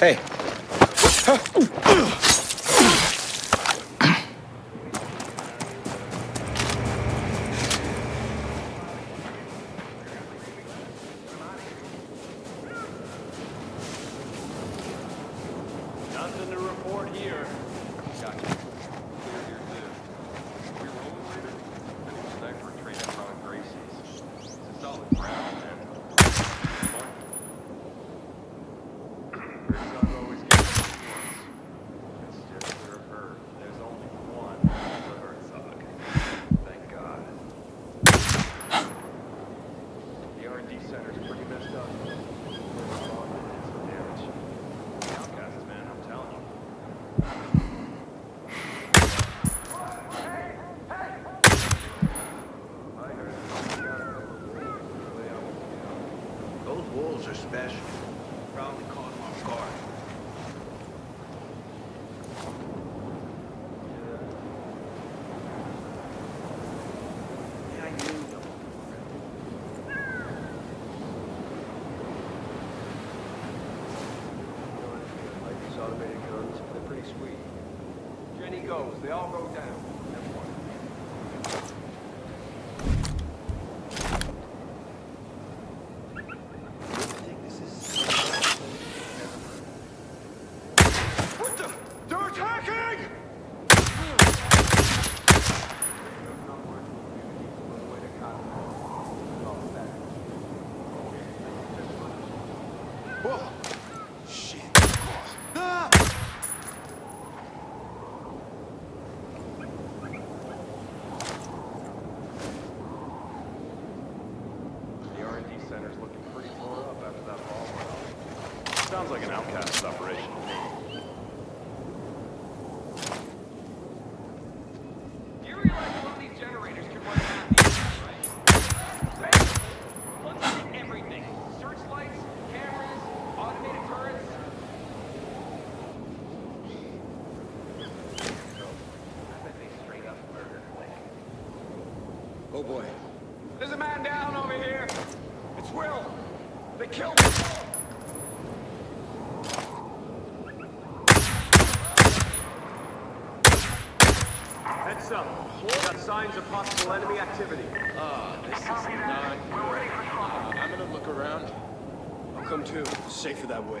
Hey. Are special. Probably caught off guard. Guns. They're pretty sweet. Jenny goes. They all go down. boy. There's a man down over here. It's Will. They killed him. Heads up. We got signs of possible enemy activity. Ah, uh, this is not good. Uh, I'm gonna look around. I'll come too. Safer that way.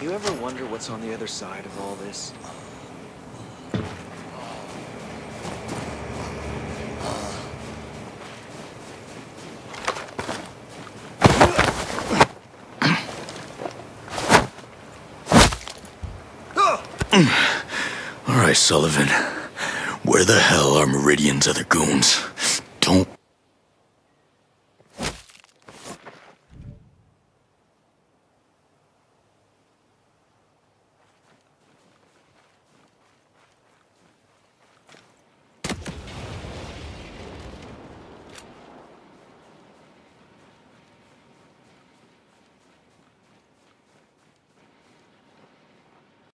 You ever wonder what's on the other side of all this? All right, Sullivan. Where the hell are Meridian's other goons?